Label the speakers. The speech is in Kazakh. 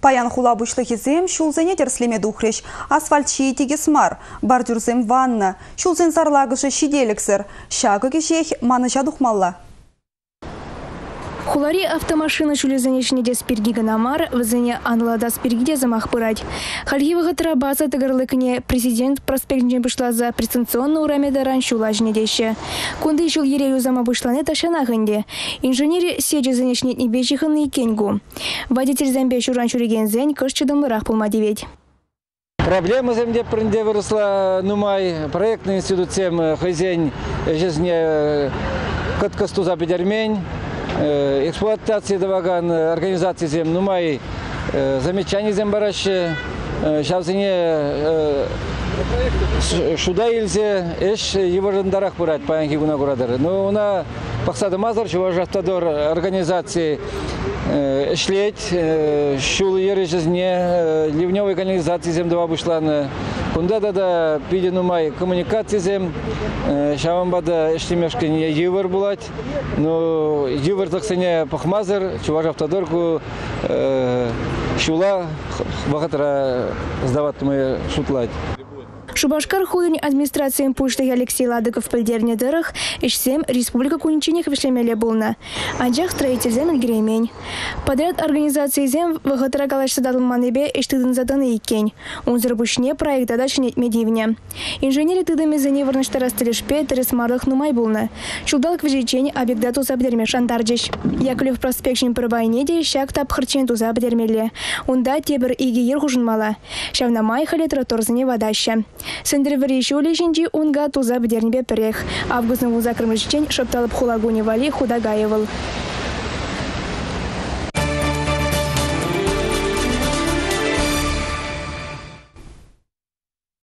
Speaker 1: Паян хула бушлыхизем шулзене дерслеме духреш. Асфальт шиетегес мар, бардюрзем ванна. Шулзен зарлагышы шиделіксір. Шагы кешех маныша духмалла.
Speaker 2: Хулари автомашина чулезене шинеде спирги ганамар, вазене анлада спиргиде замах пырать. Хальгивы гатра база тыгырлыкне президент проспектне бышла за престанционно урамедаран шула жнедеще. Кунды жыл ерею зама вышлане ташана гынде. Инженери седжи занешнет небечихын и кеньгу. Водитель замбе шуран чуреген зень кыш чыдымлырах пулма девять.
Speaker 3: Проблема земде пренде выросла нумай проектный институт тем хозяин жизни каткасту за бедермень эксплуатации даваган организации зем нумай замечаний зем бараще шавзине шуда илзе эш его жандарах бурать паянки гуна гурадар. Но уна пахсада мазар чуважахтадор организации эшлеть шул ережезне ливневой канализации зем два бушланы кунда да да пиде нумай коммуникации зем шавамбада эшлемешке не ювер булать. Но ювер таксене пахмазар чуважахтадорку шула вахатра сдавать мы шутлать.
Speaker 2: Шубашкар хулин администрациян пуштыгы Алексей Ладыков пілдерне дырых, ішсем республика вишлемеле булна. Анжақ строительзем илгеремень. Подряд организации зем вғытыра калашты дадылманыбе іштыдын заданы икен. Унзыр бушне проекта да медивне. Инженери тыдыме зене варныштара стелешпе терес марлых нумай булна. Чулдалык вежечень объекта туза бідерме шандарджеш. Яковлев проспекшін пырбайне де шак тап хырчен туза бідермеле. Унда тебір иге ер хужынмала. Шавна май халі троторзыне вадаща. Сендервери шуле жинжи унга туза бдернбе перех. Августның уза кырмышчен шопталып хулагуне вали худагаевыл.